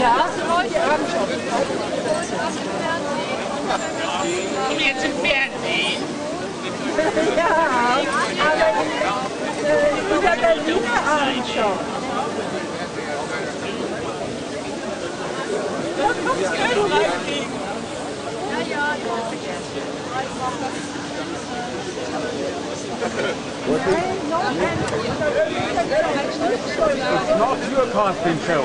Ja, Komm jetzt im Fernsehen. Ja, aber äh, über Berliner Abendschau. It's not your casting show.